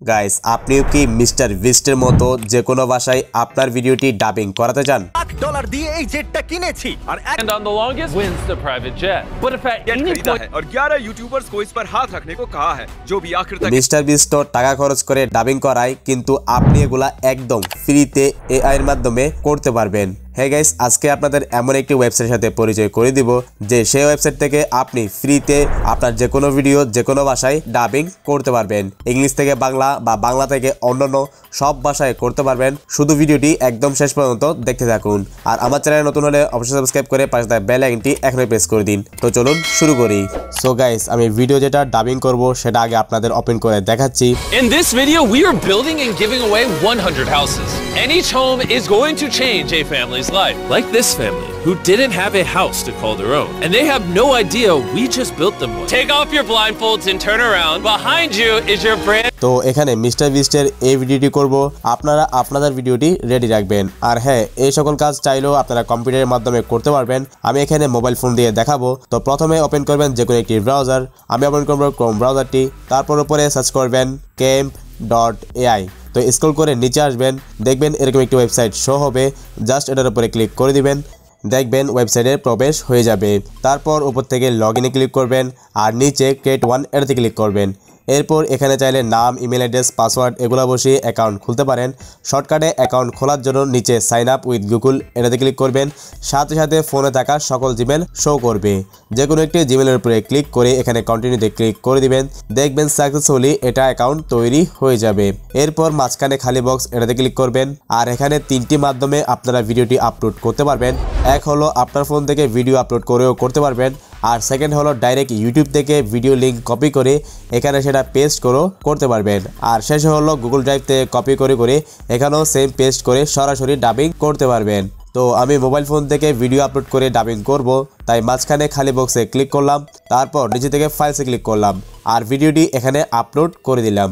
Guys আপনিও কি mister বিস্টের মতো যে কোনো ভাষায় আপনার ভিডিওটি ডাবিং করাতে চান লাখ ডলার দিয়ে এই জেটটা কিনেছি আর এক and on the longest wins the private jet. But if at jet any खरीदा point है और 11 यूट्यूबर्स को इस पर हाथ रखने को कहा है जो भी आखिर तक মিস্টার বিস্ট টাকা খরচ করে ডাবিং করায় কিন্তু আপনি এগুলা একদম ফ্রিতে এআই এর মাধ্যমে করতে পারবেন হ্যাঁ গাইস আজকে আপনাদের এমন একটি ওয়েবসাইটের সাথে পরিচয় করে দিব যে সেই ওয়েবসাইট থেকে আপনি ফ্রিতে আপনার যে কোনো ভিডিও যে কোনো ভাষায় ডাবিং করতে পারবেন। ইংলিশ থেকে বাংলা বা বাংলা থেকে অন্যান্য সব ভাষায় করতে পারবেন। শুধু ভিডিওটি একদম শেষ পর্যন্ত দেখতে থাকুন। আর আমার চ্যানেল নতুন হলে অবশ্যই সাবস্ক্রাইব করে পাশে থাকা বেল আইকনটি এখনই প্রেস করে দিন। তো চলুন শুরু করি। সো গাইস আমি ভিডিও যেটা ডাবিং করব সেটা আগে আপনাদের ওপেন করে দেখাচ্ছি। In this video, we are building and giving away 100 houses. And each home is going to change a family's life. Like this family, who didn't have a house to call their own. And they have no idea we just built them one. Take off your blindfolds and turn around. Behind you is your brand তো এখানে mister বিস্টের এই ভিডিওটি করব আপনারা আপনাদের ভিডিওটি ready রাখবেন আর হ্যাঁ এই সকল কাজ চাইলেও আপনারা কম্পিউটারের মাধ্যমে করতে পারবেন আমি এখানে মোবাইল ফোন দিয়ে দেখাবো তো প্রথমে ওপেন করবেন যে কোনো একটি ব্রাউজার আমি ওপেন করব ক্রোম ব্রাউজারটি তারপর উপরে সার্চ করবেন ক্যাম্প ডট এআই তো স্ক্রল করে নিচে আসবেন, দেখবেন এরকম একটি ওয়েবসাইট শো হবে। জাস্ট এটার উপরে ক্লিক করে দিবেন, দেখবেন ওয়েবসাইটে প্রবেশ হয়ে যাবে। তারপর উপর থেকে লগ ক্লিক করবেন, আর নিচে ক্রিয়েট ওয়ান এটাতে ক্লিক করবেন। এরপর এখানে চাইলে নাম ইমেল অ্যাড্রেস পাসওয়ার্ড এগুলো বসিয়ে অ্যাকাউন্ট খুলতে পারেন। শর্টকাটে অ্যাকাউন্ট খোলার জন্য নিচে সাইন আপ উইথ গুগল এটাতে ক্লিক করবেন। সাথে সাথে ফোনে থাকা সকল জিমেল শো করবে। যে কোনো একটি জিমেলের উপরে ক্লিক করে এখানে কন্টিনিউতে ক্লিক করে দিবেন। দেখবেন সাকসেসফুলি এটা অ্যাকাউন্ট তৈরি হয়ে যাবে। এরপর মাঝখানে খালি বক্স এটাতে ক্লিক করবেন। আর এখানে তিনটি মাধ্যমে আপনারা ভিডিওটি আপলোড করতে পারবেন। এক হলো আপনার ফোন থেকে ভিডিও আপলোড করেও করতে পারবেন। আর সেকেন্ড হলো ডাইরেক্ট ইউটিউব থেকে ভিডিও লিঙ্ক কপি করে এখানে সেটা পেস্ট করেও করতে পারবেন। আর শেষে হলো গুগল ড্রাইভ থেকে কপি করে করে এখানেও সেম পেস্ট করে সরাসরি ডাবিং করতে পারবেন। তো আমি মোবাইল ফোন থেকে ভিডিও আপলোড করে ডাবিং করব, তাই মাঝখানে খালি বক্সে ক্লিক করলাম, তারপর নিচে থেকে ফাইলসে ক্লিক করলাম, আর ভিডিওটি এখানে আপলোড করে দিলাম।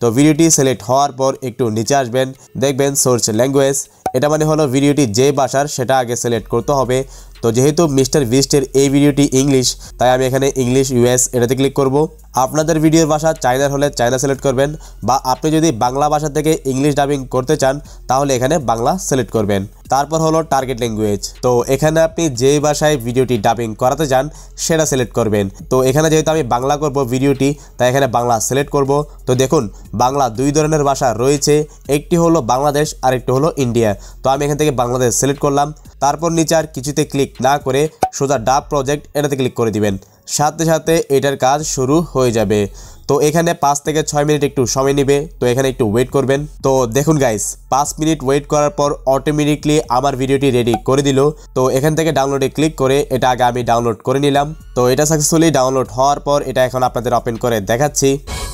তো ভিডিওটি সিলেক্ট হওয়ার পর একটু নিচে আসবেন, দেখবেন সোর্স ল্যাঙ্গুয়েজ এটা মানে হলো ভিডিওটি যে ভাষার সেটা আগে সিলেক্ট করতে হবে তো যেহেতু মিস্টার বিস্টের এই ভিডিওটি ইংলিশ তাই আমি এখানে ইংলিশ ইউএস এটাতে ক্লিক করব। আপনাদের ভিডিওর ভাষা চায়নার হলে চায়না সিলেক্ট করবেন বা আপনি যদি বাংলা ভাষা থেকে ইংলিশ ডাবিং করতে চান, তাহলে এখানে বাংলা সিলেক্ট করবেন। তারপর হলো টার্গেট ল্যাঙ্গুয়েজ তো এখানে আপনি যে ভাষায় ভিডিওটি ডাবিং করাতে চান, সেটা সিলেক্ট করবেন। তো এখানে যেহেতু আমি বাংলা করব ভিডিওটি তাই এখানে বাংলা সিলেক্ট করব। তো দেখুন, বাংলা দুই ধরনের ভাষা রয়েছে। একটি হলো বাংলাদেশ আর একটি হলো ইন্ডিয়া তো আমি এখান থেকে বাংলাদেশ সিলেক্ট করলাম। তারপর নিচে আর কিছুতে ক্লিক না করে সোজা ডাব প্রজেক্ট এটাতে ক্লিক করে দিবেন। সাথে সাথে এটার কাজ শুরু হয়ে যাবে। তো এখানে পাঁচ থেকে ছয় মিনিট একটু সময় নেবে। তো এখানে একটু ওয়েট করবেন। তো দেখুন গাইস পাঁচ মিনিট ওয়েট করার পর অটোমেটিকলি আমার ভিডিওটি রেডি করে দিল। তো এখান থেকে ডাউনলোডে ক্লিক করে এটা আগে আমি ডাউনলোড করে নিলাম। তো এটা সাকসেসফুলি ডাউনলোড হওয়ার পর এটা এখন আপনাদের ওপেন করে দেখাচ্ছি।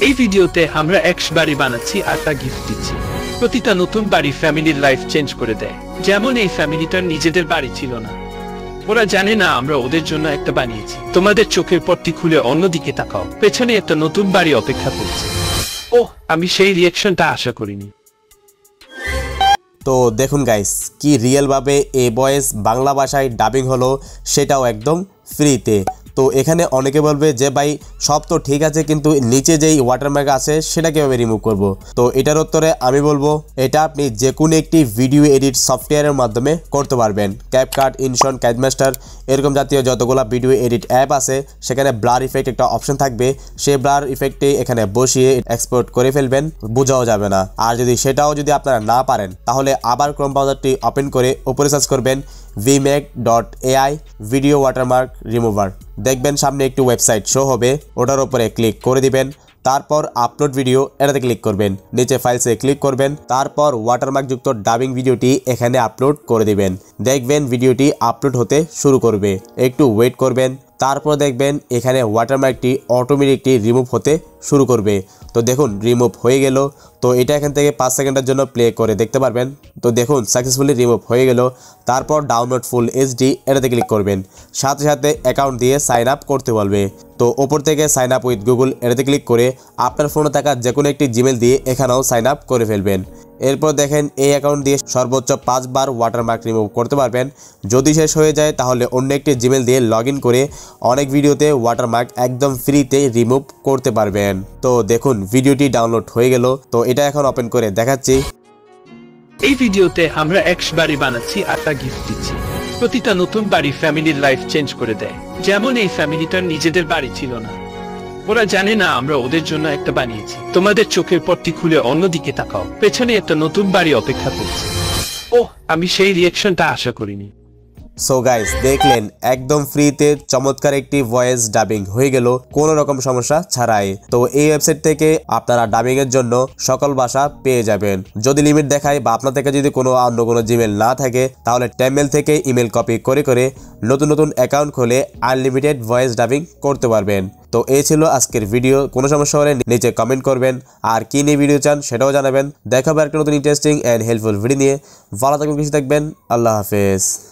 এই ভিডিওতে আমরা এক্স বাড়ি বানাচ্ছি আর তা গিফট দিচ্ছি। প্রতিটা নতুন বাড়ি ফ্যামিলির লাইফ চেঞ্জ করে দেয়। যেমন এই ফ্যামিলিটার নিজেদের বাড়ি ছিল না। ওরা জানে না আমরা ওদের জন্য একটা বানিয়েছি। তোমাদের চোখের পট্টি খুলে অন্যদিকে তাকাও। পেছনে একটা নতুন বাড়ি অপেক্ষা করছে। ও আমি সেই রিয়াকশনটা আশা করিনি। তো দেখুন গাইস কি রিয়েলভাবে এ বয়েস বাংলা ভাষায় ডাবিং হলো, সেটাও একদম ফ্রিতে তো এখানে অনেকে বলবে যে, ভাই, সব তো ঠিক আছে, কিন্তু নিচে যেই ওয়াটারমার্ক আছে, সেটা কীভাবে রিমুভ করব? তো এটার উত্তরে আমি বলব, এটা আপনি যে কোনো একটি ভিডিও এডিট সফটওয়্যারের মাধ্যমে করতে পারবেন। ক্যাপকাট ইনশন ক্যাডমাস্টার এরকম জাতীয় যতগুলো ভিডিও এডিট অ্যাপ আছে, সেখানে ব্লার ইফেক্ট একটা অপশন থাকবে। সেই ব্লার ইফেক্টে এখানে বসিয়ে এক্সপোর্ট করে ফেলবেন, বোঝাও যাবে না। আর যদি সেটাও যদি আপনারা না পারেন, তাহলে আবার ক্রোম ব্রাউজারটি ওপেন করে উপরে সার্চ করবেন। Vmake dot AI video watermark remover দেখবেন সামনে একটি ওয়েবসাইট শো হবে, ওটার উপরে ক্লিক করে দিবেন, তারপর আপলোড ভিডিও এটাতে ক্লিক করবেন। নিচে ফাইলসে ক্লিক করবেন, তারপর ওয়াটারমার্ক যুক্ত ডাবিং ভিডিওটি এখানে আপলোড করে দিবেন। দেখবেন ভিডিওটি আপলোড হতে শুরু করবে। একটু ওয়েট করবেন তারপর দেখবেন এখানে ওয়াটারমার্কটি অটোমেটিকটি রিমুভ হতে শুরু করবে। তো দেখুন রিমুভ হয়ে গেল। তো এটা এখান থেকে পাঁচ সেকেন্ডের জন্য প্লে করে, দেখতে পারবেন? তো দেখুন সাকসেসফুলি রিমুভ হয়ে গেল। তারপর ডাউনলোড ফুল এইচডি এটাতে ক্লিক করবেন। সাথে সাথে অ্যাকাউন্ট দিয়ে সাইন আপ করতে বলবে। তো ওপর থেকে সাইন আপ উইথ গুগল এটাতে ক্লিক করে আপনার ফোনে থাকা যে কোনো একটি জিমেল দিয়ে এখানেও সাইন আপ করে ফেলবেন। এরপর দেখেন এই অ্যাকাউন্ট দিয়ে সর্বোচ্চ পাঁচবার ওয়াটারমার্ক রিমুভ করতে পারবেন। যদি শেষ হয়ে যায়, তাহলে অন্য একটি জিমেল দিয়ে লগ করে অনেক ভিডিওতে ওয়াটারমার্ক একদম ফ্রিতে রিমুভ করতে পারবেন। তো দেখুন, ভিডিওটি ডাউনলোড হয়ে গেল। তো এটা এখন ওপেন করে দেখাচ্ছি। এই ভিডিওতে আমরা এক্স বাড়ি বানাচ্ছি তা গিফট দিচ্ছি। প্রতিটা নতুন বাড়ি ফ্যামিলির লাইফ চেঞ্জ করে দেয়। যেমন এই ফ্যামিলিটার নিজেদের বাড়ি ছিল না। ওরা জানে না, আমরা ওদের জন্য একটা বানিয়েছি। তোমাদের চোখের পট্টি খুলে অন্যদিকে তাকাও। পেছনে একটা নতুন বাড়ি অপেক্ষা করছে। ও আমি সেই রিয়াকশনটা আশা করিনি। সো গাইস দেখলেন, একদম ফ্রিতে চমৎকার একটি ভয়েস ডাবিং হয়ে গেল, কোনো রকম সমস্যা ছাড়াই। তো এই ওয়েবসাইট থেকে আপনারা ডাবিং এর জন্য সকল ভাষা পেয়ে যাবেন। যদি লিমিট দেখায় বা আপনার থেকে যদি কোনো অন্য কোনো জিমেল না থাকে, তাহলে টেমেল থেকে ইমেল কপি করে করে নতুন নতুন অ্যাকাউন্ট খুলে আনলিমিটেড ভয়েস ডাবিং করতে পারবেন। তো এই ছিল আজকের ভিডিও কোনো সমস্যা হলে নিচে কমেন্ট করবেন। আর কী নিয়ে ভিডিও চান সেটাও জানাবেন। দেখাবো একটা নতুন ইন্টারেস্টিং অ্যান্ড হেল্পফুল ভিডিও নিয়ে। ভালো থাকবেন কিছু থাকবেন। আল্লাহ হাফেজ।